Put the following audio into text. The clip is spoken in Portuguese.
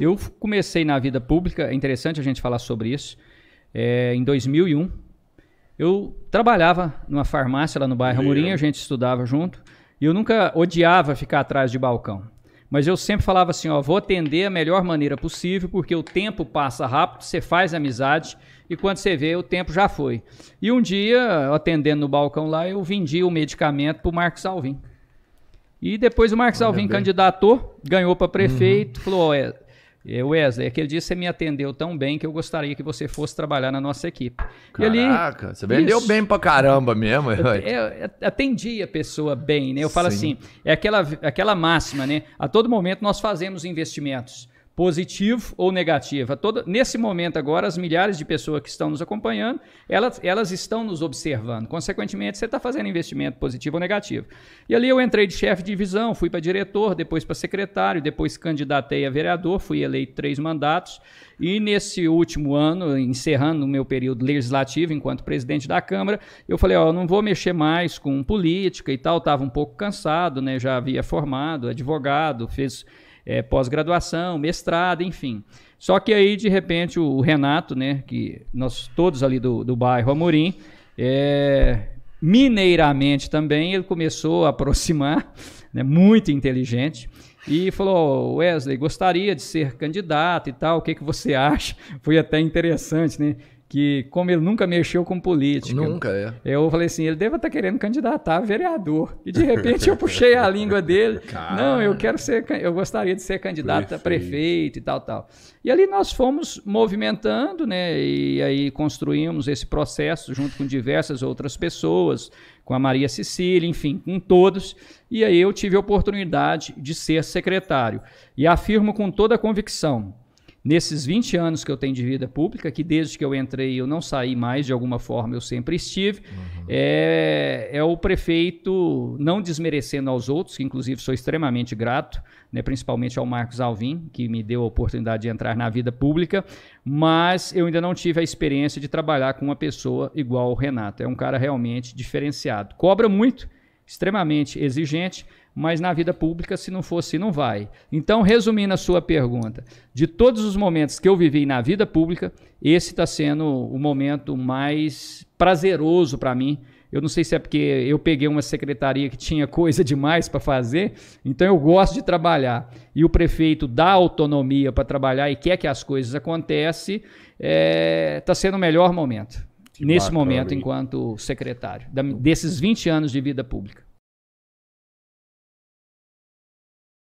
Eu comecei na vida pública, é interessante a gente falar sobre isso, é, em 2001. Eu trabalhava numa farmácia lá no bairro Amorim, a gente estudava junto, e eu nunca odiava ficar atrás de balcão. Mas eu sempre falava assim, ó, vou atender a melhor maneira possível, porque o tempo passa rápido, você faz amizade e quando você vê, o tempo já foi. E um dia, atendendo no balcão lá, eu vendi o medicamento para o Marcos Alvim. E depois o Marcos Alvim candidatou, ganhou para prefeito, uhum. falou, é, é, Wesley, aquele dia você me atendeu tão bem que eu gostaria que você fosse trabalhar na nossa equipe. Caraca, ali, você vendeu isso, bem pra caramba mesmo. Eu, eu, atendi a pessoa bem, né? Eu falo Sim. assim, é aquela, aquela máxima, né? A todo momento nós fazemos investimentos positivo ou negativo. Toda, nesse momento agora, as milhares de pessoas que estão nos acompanhando, elas, elas estão nos observando. Consequentemente, você está fazendo investimento positivo ou negativo. E ali eu entrei de chefe de divisão, fui para diretor, depois para secretário, depois candidatei a vereador, fui eleito três mandatos. E nesse último ano, encerrando o meu período legislativo enquanto presidente da Câmara, eu falei, ó, não vou mexer mais com política e tal, estava um pouco cansado, né? Já havia formado, advogado, fez é, pós-graduação, mestrado, enfim. Só que aí, de repente, o Renato, né, que nós todos ali do, do bairro Amorim, é, mineiramente também, ele começou a aproximar, né, muito inteligente, e falou: Wesley, gostaria de ser candidato e tal, o que, que você acha? Foi até interessante, né? Que, como ele nunca mexeu com política. Nunca, é. Eu falei assim: ele deve estar querendo candidatar a vereador. E de repente eu puxei a língua dele. Cara. Não, eu quero ser, eu gostaria de ser candidato prefeito. a prefeito e tal, tal. E ali nós fomos movimentando, né? E aí construímos esse processo junto com diversas outras pessoas, com a Maria Cecília, enfim, com todos. E aí eu tive a oportunidade de ser secretário. E afirmo com toda a convicção nesses 20 anos que eu tenho de vida pública, que desde que eu entrei eu não saí mais de alguma forma, eu sempre estive, uhum. é, é, o prefeito, não desmerecendo aos outros, que inclusive sou extremamente grato, né, principalmente ao Marcos Alvim, que me deu a oportunidade de entrar na vida pública, mas eu ainda não tive a experiência de trabalhar com uma pessoa igual o Renato. É um cara realmente diferenciado. Cobra muito, extremamente exigente, mas na vida pública, se não for assim, não vai. Então, resumindo a sua pergunta, de todos os momentos que eu vivi na vida pública, esse está sendo o momento mais prazeroso para mim. Eu não sei se é porque eu peguei uma secretaria que tinha coisa demais para fazer, então eu gosto de trabalhar. E o prefeito dá autonomia para trabalhar e quer que as coisas aconteçam, está é, tá sendo o melhor momento. Que nesse bacana, momento, enquanto secretário, desses 20 anos de vida pública.